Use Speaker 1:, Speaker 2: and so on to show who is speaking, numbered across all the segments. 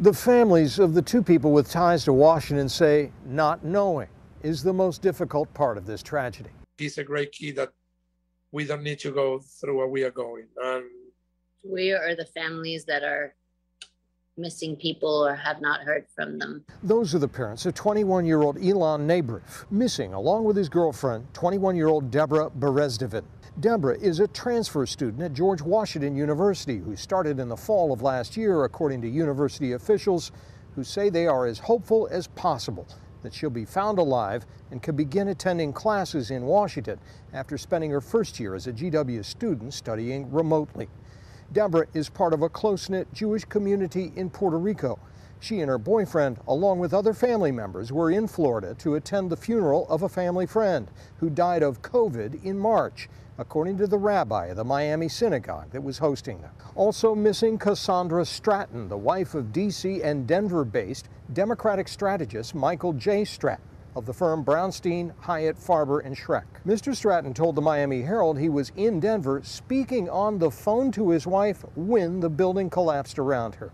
Speaker 1: The families of the two people with ties to Washington say not knowing is the most difficult part of this tragedy.
Speaker 2: He's a great kid that we don't need to go through what we are going. And
Speaker 3: we are the families that are missing people or have not heard from them.
Speaker 1: Those are the parents of 21 year old Ilan Naibryf, missing along with his girlfriend, 21 year old Deborah Berezdivin. Deborah is a transfer student at George Washington University who started in the fall of last year, according to university officials who say they are as hopeful as possible that she'll be found alive and can begin attending classes in Washington after spending her first year as a GW student studying remotely. Deborah is part of a close knit Jewish community in Puerto Rico. She and her boyfriend, along with other family members, were in Florida to attend the funeral of a family friend who died of COVID in March, according to the rabbi of the Miami synagogue that was hosting them. Also missing Cassandra Stratton, the wife of D.C. and Denver based Democratic strategist Michael J. Stratton of the firm Brownstein, Hyatt, Farber, and Schreck. Mr. Stratton told the Miami Herald he was in Denver speaking on the phone to his wife when the building collapsed around her.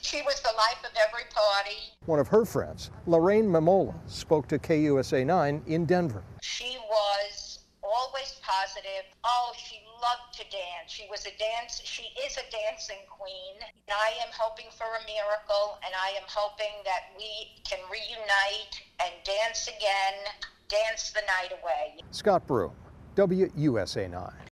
Speaker 4: She was the life of every party.
Speaker 1: One of her friends, Lorraine Mamola, spoke to KUSA 9 in Denver.
Speaker 4: She was always positive. Oh, she loved to dance. She was a dance. She is a dancing queen. I am hoping for a miracle, and I am hoping that we can reunite and dance again, dance the night away.
Speaker 1: Scott Broom, WUSA 9.